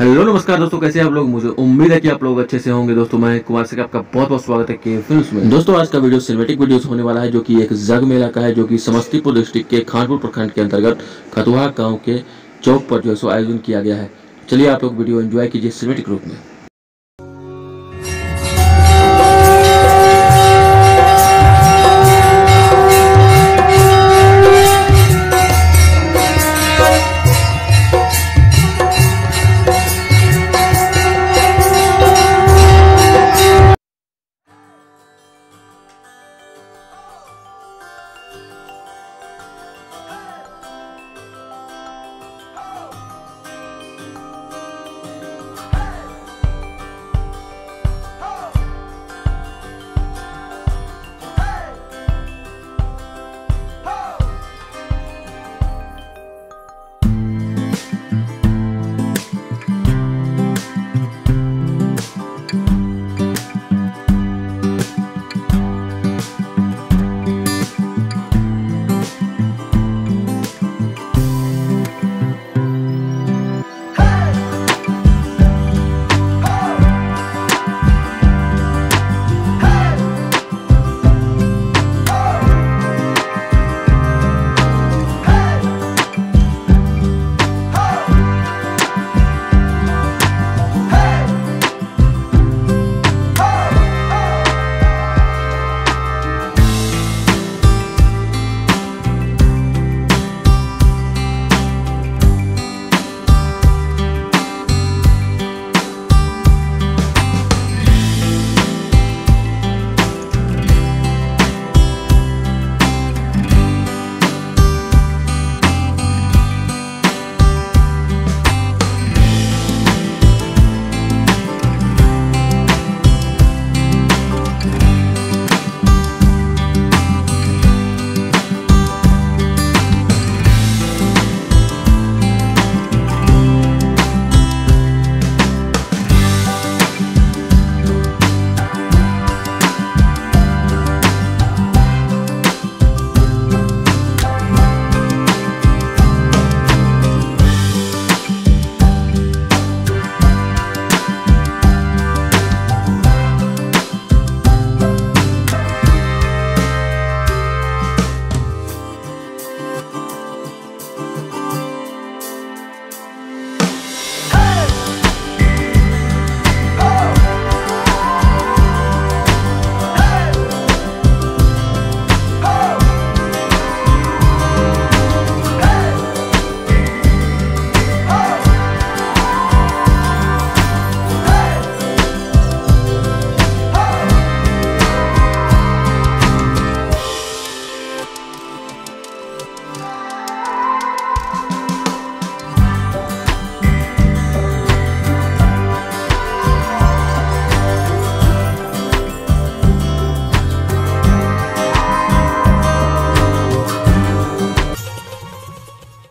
Hello, नमस्कार दोस्तों, कैसे हैं आप लोग? मुझे उम्मीद है कि आप लोग अच्छे से होंगे। दोस्तों, मैं कुमार से आपका बहुत बहुत स्वागत है के फ़िल्म में। दोस्तों, आज का वीडियो सिनेमेटिक वीडियो होने वाला है, जो कि एक जग मेला का है, जो कि समस्तीपुर डिस्ट्रिक्ट के खानपुर प्रखंड के अंतर्गत खतुहा गाँव के चौक पर जो है सो आयोजन किया गया है। चलिए आप लोग वीडियो एंजॉय कीजिए सिनेमेटिक रूप में।